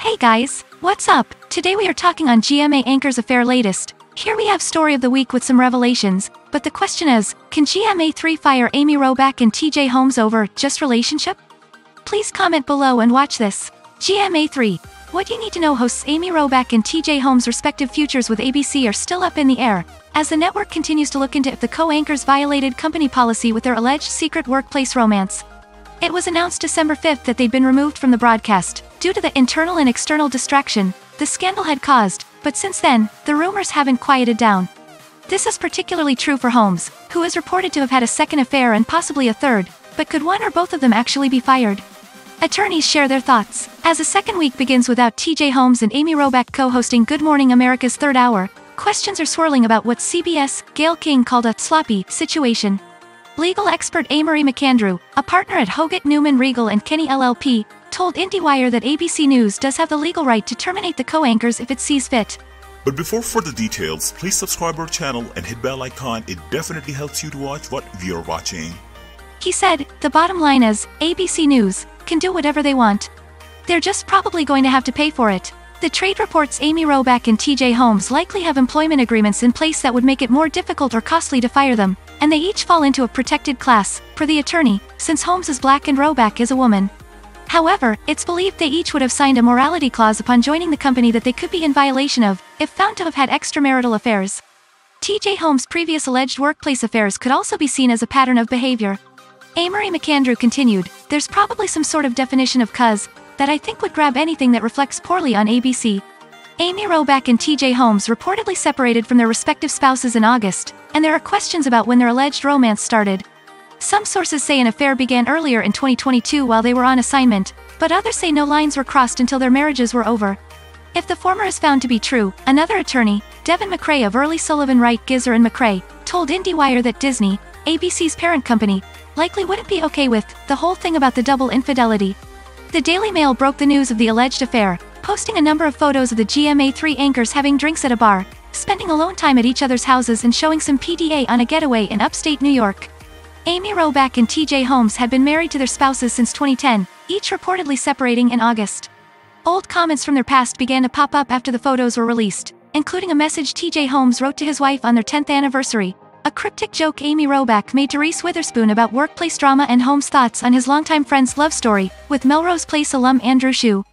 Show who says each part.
Speaker 1: Hey guys, what's up? Today we are talking on GMA Anchor's affair latest. Here we have story of the week with some revelations, but the question is, can GMA3 fire Amy Robach and TJ Holmes over just relationship? Please comment below and watch this. GMA3. What you need to know hosts Amy Robach and TJ Holmes' respective futures with ABC are still up in the air, as the network continues to look into if the co-anchors violated company policy with their alleged secret workplace romance. It was announced December 5th that they'd been removed from the broadcast, due to the internal and external distraction the scandal had caused, but since then, the rumors haven't quieted down. This is particularly true for Holmes, who is reported to have had a second affair and possibly a third, but could one or both of them actually be fired? Attorneys share their thoughts. As the second week begins without TJ Holmes and Amy Robach co-hosting Good Morning America's third hour, questions are swirling about what CBS, Gayle King called a sloppy situation. Legal expert Amory McAndrew, a partner at Hogat Newman Regal and Kenny LLP, told IndieWire that ABC News does have the legal right to terminate the co-anchors if it sees fit.
Speaker 2: But before further details, please subscribe our channel and hit bell icon. It definitely helps you to watch what we are watching.
Speaker 1: He said, the bottom line is, ABC News can do whatever they want. They're just probably going to have to pay for it. The trade reports Amy Robach and TJ Holmes likely have employment agreements in place that would make it more difficult or costly to fire them, and they each fall into a protected class, per the attorney, since Holmes is black and Robach is a woman. However, it's believed they each would have signed a morality clause upon joining the company that they could be in violation of, if found to have had extramarital affairs. TJ Holmes' previous alleged workplace affairs could also be seen as a pattern of behavior. Amory McAndrew continued, there's probably some sort of definition of cause, that I think would grab anything that reflects poorly on ABC. Amy Robach and TJ Holmes reportedly separated from their respective spouses in August, and there are questions about when their alleged romance started. Some sources say an affair began earlier in 2022 while they were on assignment, but others say no lines were crossed until their marriages were over. If the former is found to be true, another attorney, Devin McRae of Early Sullivan Wright Gizer and McRae, told IndieWire that Disney, ABC's parent company, likely wouldn't be okay with the whole thing about the double infidelity. The Daily Mail broke the news of the alleged affair, posting a number of photos of the GMA3 anchors having drinks at a bar, spending alone time at each other's houses and showing some PDA on a getaway in upstate New York. Amy Robach and TJ Holmes had been married to their spouses since 2010, each reportedly separating in August. Old comments from their past began to pop up after the photos were released, including a message TJ Holmes wrote to his wife on their 10th anniversary, a cryptic joke Amy Robach made to Reese Witherspoon about workplace drama and Holmes' thoughts on his longtime friend's love story with Melrose Place alum Andrew Shue.